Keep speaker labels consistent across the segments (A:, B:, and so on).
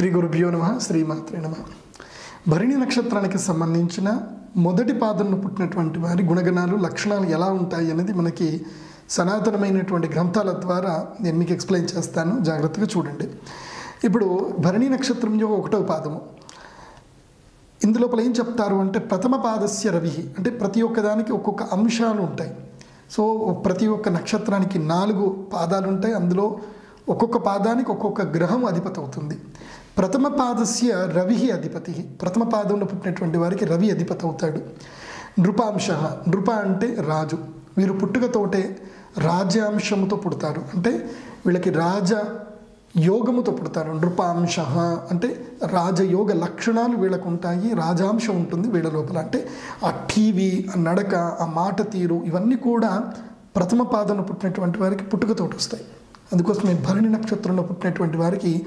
A: శ్రీ గురుభ్యో నమ శ్రీమాత్రే నమ. భరిణి నక్షత్రానికి సంబంధించిన మొదటి పాదంలో పుట్టినటువంటి వారి గుణగణాలు లక్షణాలు ఎలా ఉంటాయి అనేది మనకి సనాతనమైనటువంటి గ్రంథాల ద్వారా నేను మీకు ఎక్స్ప్లెయిన్ చేస్తాను. జాగ్రత్తగా చూడండి. ఇప్పుడు భరణి నక్షత్రం యొక్క ఒకటవ పాదము. ఇందులోపల ఏం చెప్తారు అంటే ప్రథమ పాదస్య రవి అంటే ప్రతి ఒక్కదానికి ఒక్కొక్క అంశాలు ఉంటాయి. సో ప్రతి ఒక్క నక్షత్రానికి నాలుగు పాదాలు ఉంటాయి. అందులో ఒక్కొక్క పాదానికి ఒక్కొక్క గ్రహం అధిపతి అవుతుంది. ప్రథమ పాదస్య రవి అధిపతి. ప్రథమ పాదంలో పుట్టినటువంటి వారికి రవి అధిపతి అవుతాడు. నృపాంశ. నృప అంటే రాజు. వీరు పుట్టుకతోటే రాజ్యాంశముతో పుడతారు. అంటే వీళ్ళకి రాజ యోగముతో పుడతారు. నృపాంశ అంటే రాజయోగ లక్షణాలు వీళ్ళకు ఉంటాయి. రాజాంశం ఉంటుంది వీళ్ళ లోపల. అంటే ఆ టీవీ ఆ నడక ఆ మాట తీరు ఇవన్నీ కూడా ప్రథమ పాదంలో పుట్టినటువంటి వారికి పుట్టుకతోటి వస్తాయి. అందుకోసమే భరణి నక్షత్రంలో పుట్టినటువంటి వారికి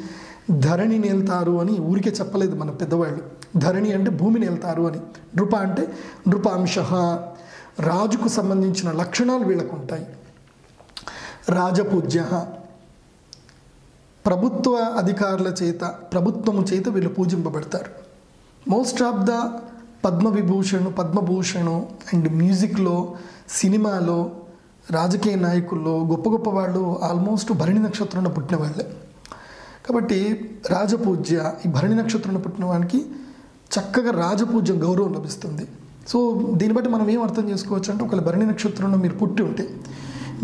A: ధరణి నేల్తారు అని ఊరికే చెప్పలేదు మన పెద్దవాళ్ళు. ధరణి అంటే భూమిని వెళ్తారు అని. నృప అంటే నృపాంశ. రాజుకు సంబంధించిన లక్షణాలు వీళ్ళకు ఉంటాయి రాజపూజ్య. ప్రభుత్వ అధికారుల చేత ప్రభుత్వము చేత వీళ్ళు పూజింపబడతారు. Most of the Padma Vibhushan Padma Bhushan and మ్యూజిక్లో సినిమాలో రాజకీయ నాయకుల్లో గొప్ప గొప్ప వాళ్ళు ఆల్మోస్ట్ భరణి నక్షత్రంలో పుట్టిన వాళ్ళే. కాబట్టి రాజపూజ్య ఈ భరణి నక్షత్రం పుట్టిన వానికి చక్కగా రాజపూజ్య గౌరవం లభిస్తుంది. సో దీన్ని బట్టి మనం ఏం అర్థం చేసుకోవచ్చు అంటే ఒకవేళ భరణి నక్షత్రంలో మీరు పుట్టి ఉంటే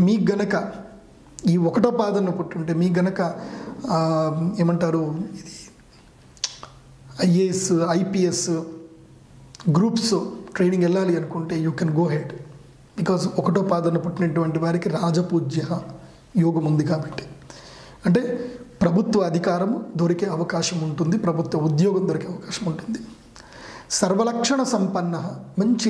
A: మీకు గనక ఈ ఒకటో పాదంలో పుట్టి ఉంటే మీ గనక ఏమంటారు ఇది ఐఏఎస్ ఐపీఎస్ గ్రూప్స్ ట్రైనింగ్ వెళ్ళాలి అనుకుంటే you can go ahead. Because ఒకటో పాదన పుట్టినటువంటి వారికి రాజపూజ్య యోగం ఉంది కాబట్టి. అంటే ప్రభుత్వ అధికారము దొరికే అవకాశం ఉంటుంది ప్రభుత్వ ఉద్యోగం దొరికే అవకాశం ఉంటుంది. సర్వలక్షణ సంపన్న మంచి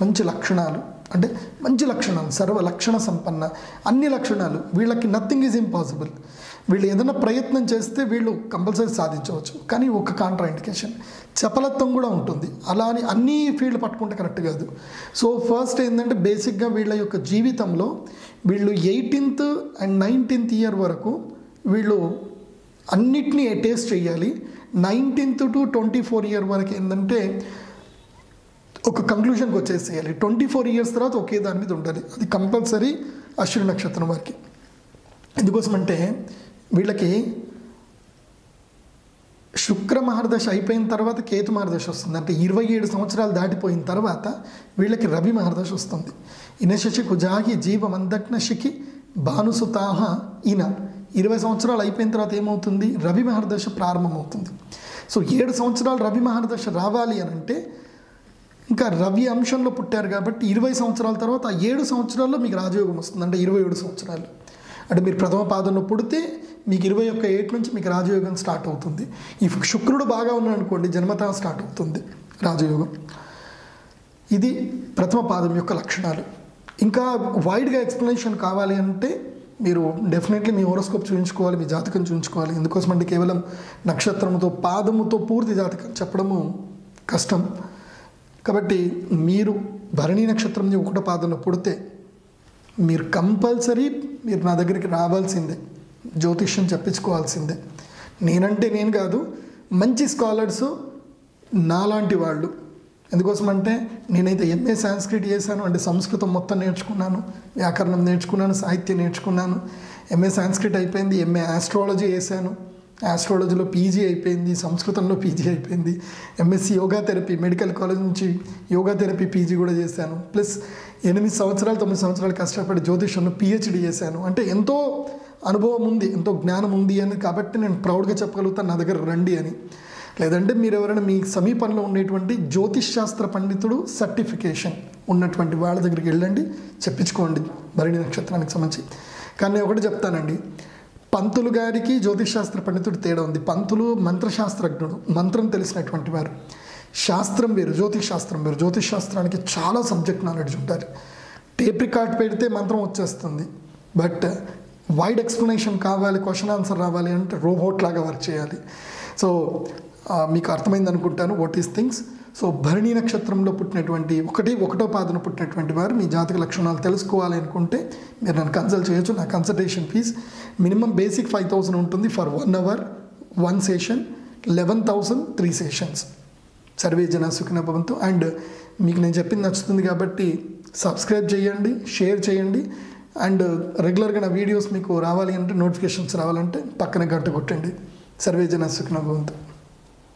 A: మంచి లక్షణాలు అంటే మంచి లక్షణాలు సర్వ లక్షణ సంపన్న అన్ని లక్షణాలు వీళ్ళకి నథింగ్ ఈజ్ ఇంపాసిబుల్ వీళ్ళు ఏదైనా ప్రయత్నం చేస్తే వీళ్ళు కంపల్సరీ సాధించవచ్చు. కానీ ఒక కాంట్రా ఇండికేషన్ చపలత్వం కూడా ఉంటుంది. అలా అని అన్ని ఫీల్డ్ పట్టుకుంటే కరెక్ట్ కాదు. సో ఫస్ట్ ఏంటంటే బేసిక్గా వీళ్ళ యొక్క జీవితంలో వీళ్ళు ఎయిటీన్త్ అండ్ నైన్టీన్త్ ఇయర్ వరకు వీళ్ళు అన్నిటినీ టేస్ట్ చేయాలి. Nineteenth to twenty four year వరకు ఏంటంటే ఒక కంక్లూషన్కి వచ్చేసేయాలి. ట్వంటీ ఫోర్ ఇయర్స్ తర్వాత ఒకే దాని మీద ఉండాలి. అది కంపల్సరీ అశ్విని నక్షత్రం వారికి. ఎందుకోసం అంటే వీళ్ళకి శుక్ర మహర్దశ అయిపోయిన తర్వాత కేతు మహర్దశ వస్తుంది. అంటే ఇరవై ఏడు సంవత్సరాలు దాటిపోయిన తర్వాత వీళ్ళకి రవి మహర్దశ వస్తుంది. ఇనశశి కుజాగి జీవమందగ్న శిఖి భానుసుతాహ ఈన. ఇరవై సంవత్సరాలు అయిపోయిన తర్వాత ఏమవుతుంది? రవి మహర్దశ ప్రారంభమవుతుంది. సో ఏడు సంవత్సరాలు రవి మహర్దశ రావాలి అని అంటే ఇంకా రవి అంశంలో పుట్టారు కాబట్టి ఇరవై సంవత్సరాల తర్వాత ఆ ఏడు సంవత్సరాల్లో మీకు రాజయోగం వస్తుంది. అంటే ఇరవై ఏడు సంవత్సరాలు. అంటే మీరు ప్రథమ పాదంలో పుడితే మీకు ఇరవై ఒక్క ఏటి నుంచి మీకు రాజయోగం స్టార్ట్ అవుతుంది. ఈ శుక్రుడు బాగా ఉన్నాడు అనుకోండి జన్మత స్టార్ట్ అవుతుంది రాజయోగం. ఇది ప్రథమ పాదం యొక్క లక్షణాలు. ఇంకా వైడ్గా ఎక్స్ప్లెనేషన్ కావాలి అంటే మీరు డెఫినెట్లీ మీ హోరోస్కోప్ చూపించుకోవాలి మీ జాతకం చూపించుకోవాలి ఎందుకోసం అంటే కేవలం నక్షత్రముతో పాదముతో పూర్తి జాతకం చెప్పడము కష్టం. కాబట్టి మీరు భరణి నక్షత్రం ఒకటో పాదంలో పుడితే మీరు కంపల్సరీ మీరు నా దగ్గరికి రావాల్సిందే. జ్యోతిష్యం చెప్పించుకోవాల్సిందే. నేనంటే నేను కాదు మంచి స్కాలర్స్ నాలాంటి వాళ్ళు. ఎందుకోసం అంటే నేనైతే ఎంఏ సాంస్క్రిట్ చేశాను అంటే సంస్కృతం మొత్తం నేర్చుకున్నాను వ్యాకరణం నేర్చుకున్నాను సాహిత్యం నేర్చుకున్నాను. ఎంఏ సాంస్క్రిట్ అయిపోయింది ఎంఏ ఆస్ట్రాలజీ చేశాను. ఆస్ట్రాలజీలో పీజీ అయిపోయింది సంస్కృతంలో పీజీ అయిపోయింది. MSc yoga therapy medical college నుంచి యోగా థెరపీ పీజీ కూడా చేశాను. ప్లస్ ఎనిమిది సంవత్సరాలు తొమ్మిది సంవత్సరాలు కష్టపడి జ్యోతిషంలో పిహెచ్డి చేశాను. అంటే ఎంతో అనుభవం ఉంది ఎంతో జ్ఞానం ఉంది అని కాబట్టి నేను ప్రౌడ్గా చెప్పగలుగుతాను నా దగ్గర రండి అని. లేదంటే మీరు ఎవరైనా మీ సమీపంలో ఉండేటువంటి జ్యోతిష్ శాస్త్ర పండితుడు సర్టిఫికేషన్ ఉన్నటువంటి వాళ్ళ దగ్గరికి వెళ్ళండి చెప్పించుకోండి భరణి నక్షత్రానికి సంబంధించి. కానీ నేను ఒకటి చెప్తానండి. పంతులు గారికి జ్యోతిషాస్త్ర పండితుడు తేడా ఉంది. పంతులు మంత్రశాస్త్రజ్ఞుడు మంత్రం తెలిసినటువంటి వారు. శాస్త్రం వేరు జ్యోతిష్ శాస్త్రం వేరు. జ్యోతిష్ శాస్త్రానికి చాలా సబ్జెక్ట్ నాలెడ్జ్ ఉంటారు. టేప్ రికార్డ్ పెడితే మంత్రం వచ్చేస్తుంది. బట్ వైడ్ ఎక్స్ప్లెనేషన్ కావాలి క్వశ్చన్ ఆన్సర్ రావాలి అంటే రోబోట్ లాగా వర్క్ చేయాలి. సో మీకు అర్థమైంది అనుకుంటాను what is things so Bharani నక్షత్రంలో పుట్టినటువంటి ఒకటి ఒకటో పాదన పుట్టినటువంటి వారు మీ జాతక లక్షణాలు తెలుసుకోవాలి అనుకుంటే మీరు నన్ను కన్సల్ట్ చేయొచ్చు. నా consultation fee minimum basic five thousand ఉంటుంది for one hour one session eleven thousand three sessions survey జన సుఖిన భవంతు. అండ్ మీకు నేను చెప్పింది నచ్చుతుంది కాబట్టి సబ్స్క్రైబ్ చేయండి షేర్ చేయండి. అండ్ రెగ్యులర్గా నా వీడియోస్ మీకు రావాలి అంటే నోటిఫికేషన్స్ రావాలంటే పక్కన గంట కొట్టండి. సర్వే జన సుఖిన భవంతు.